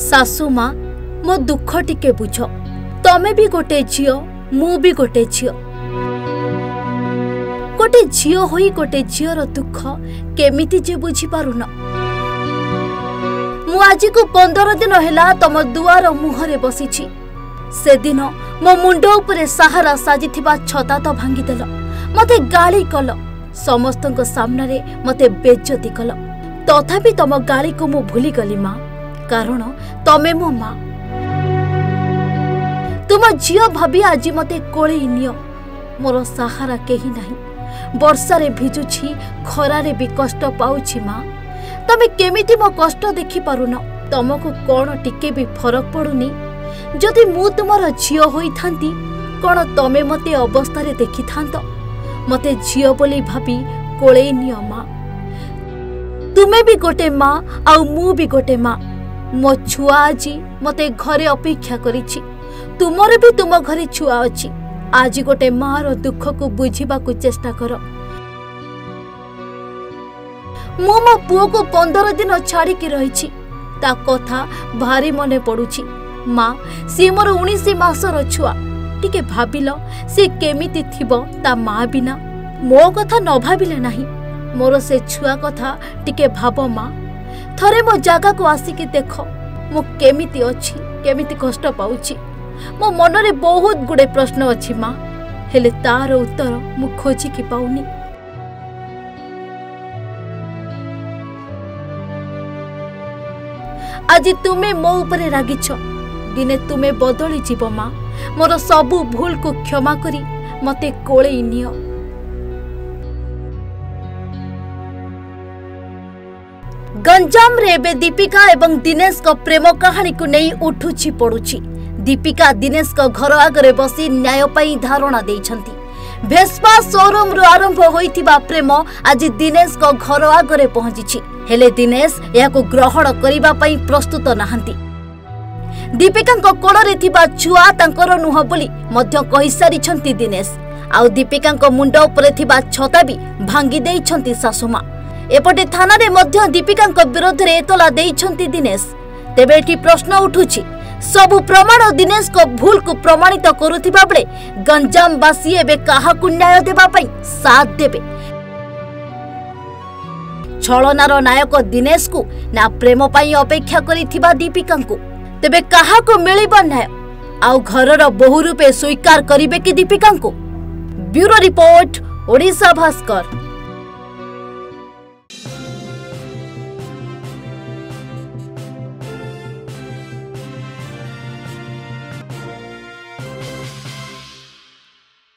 ଶାଶୁ ମା ମୋ ଦୁଃଖ ଟିକେ ବୁଝ ତମେ ବି ଗୋଟେ ଝିଅ ମୁଁ ବି ଗୋଟେ ଝିଅ ଗୋଟେ ଝିଅ ହୋଇ ଗୋଟେ ଝିଅର ଦୁଃଖ କେମିତି ଯେ ବୁଝିପାରୁନ ମୁଁ ଆଜିକୁ ପନ୍ଦର ଦିନ ହେଲା ତମ ଦୁଆର ମୁହଁରେ ବସିଛି ସେଦିନ ମୋ ମୁଣ୍ଡ ଉପରେ ସାହାରା ସାଜିଥିବା ଛତା ତ ଭାଙ୍ଗିଦେଲ ମୋତେ ଗାଳି କଲ ସମସ୍ତଙ୍କ ସାମ୍ନାରେ ମୋତେ ବେଜତି କଲ ତଥାପି ତମ ଗାଳିକୁ ମୁଁ ଭୁଲିଗଲି ମା' কারণ তমে মো মা তুম ঝিও ভাবি আজি মতে কোলেই নিও মোর সাহারা কেহি নাহি বর্ষারে ভিজুছি খরারে বি কষ্ট পাউছি মা তুমি কেমিতি মো কষ্ট দেখি পারুন তমকু কোন টিকে বি ফরক পড়ুনি যদি মু তোমার ঝিও হইথান্তি কোন তমে মতে অবস্থারে দেখিথান্ত মতে ঝিও বলি ভাবি কোলেই নিও মা তুমি বি গোটে মা আউ মু বি গোটে মা ମୋ ଛୁଆ ଆଜି ମୋତେ ଘରେ ଅପେକ୍ଷା କରିଛି ତୁମର ବି ତୁମ ଘରେ ଛୁଆ ଅଛି ଆଜି ଗୋଟେ ମାଆର ଦୁଃଖକୁ ବୁଝିବାକୁ ଚେଷ୍ଟା କର ମୁଁ ମୋ ପୁଅକୁ ପନ୍ଦର ଦିନ ଛାଡ଼ିକି ରହିଛି ତା କଥା ଭାରି ମନେ ପଡ଼ୁଛି ମା ସିଏ ମୋର ଉଣେଇଶ ମାସର ଛୁଆ ଟିକେ ଭାବିଲ ସେ କେମିତି ଥିବ ତା ମା ବିନା ମୋ କଥା ନ ଭାବିଲେ ନାହିଁ ମୋର ସେ ଛୁଆ କଥା ଟିକେ ଭାବ ମା' ଥରେ ମୋ ଜାଗାକୁ ଆସିକି ଦେଖ ମୁଁ କେମିତି ଅଛି କେମିତି କଷ୍ଟ ପାଉଛି ମୋ ମନରେ ବହୁତ ଗୁଡ଼େ ପ୍ରଶ୍ନ ଅଛି ମା ହେଲେ ତାର ଉତ୍ତର ମୁଁ ଖୋଜିକି ପାଉନି ଆଜି ତୁମେ ମୋ ଉପରେ ରାଗିଛ ଦିନେ ତୁମେ ବଦଳି ଯିବ ମା ମୋର ସବୁ ଭୁଲକୁ କ୍ଷମା କରି ମୋତେ କୋଳେଇ ନିଅ ଗଞ୍ଜାମରେ ଏବେ ଦୀପିକା ଏବଂ ଦିନେଶଙ୍କ ପ୍ରେମ କାହାଣୀକୁ ନେଇ ଉଠୁଛି ପଡ଼ୁଛି ଦୀପିକା ଦିନେଶଙ୍କ ଘର ଆଗରେ ବସି ନ୍ୟାୟ ପାଇଁ ଧାରଣା ଦେଇଛନ୍ତି ଭେସ୍ପା ସୋରୁମ୍ରୁ ଆରମ୍ଭ ହୋଇଥିବା ପ୍ରେମ ଆଜି ଦିନେଶଙ୍କ ଘର ଆଗରେ ପହଞ୍ଚିଛି ହେଲେ ଦିନେଶ ଏହାକୁ ଗ୍ରହଣ କରିବା ପାଇଁ ପ୍ରସ୍ତୁତ ନାହାନ୍ତି ଦୀପିକାଙ୍କ କୋଳରେ ଥିବା ଛୁଆ ତାଙ୍କର ନୁହଁ ବୋଲି ମଧ୍ୟ କହିସାରିଛନ୍ତି ଦିନେଶ ଆଉ ଦୀପିକାଙ୍କ ମୁଣ୍ଡ ଉପରେ ଥିବା ଛତା ବି ଭାଙ୍ଗି ଦେଇଛନ୍ତି ଶାଶୁମା এপটে থানারে মধ্যে দীপিকাঙ্ক বিরোধে এতলা দিয়েছেন দিনেশ তেবে এটি প্রশ্ন উঠুছি সবু প্রমাণ দিনেশক কু প্রমাণিত করুথিবা গঞ্জাম বাসী এবে কাহাকু ন্যায় দেবা পাই সাথ দেবে ছলনার নায়ক দিনেশকু না প্রেম পাই অপেক্ষা করিথিবা দীপিকাঙ্কু তেবে কাহাকু মিলিব ন্যায় আউ ঘরর বহু রূপে স্বীকার করিবে কি দীপিকাঙ্কু ব্যুরো রিপোর্ট ওড়িশা ভাস্কর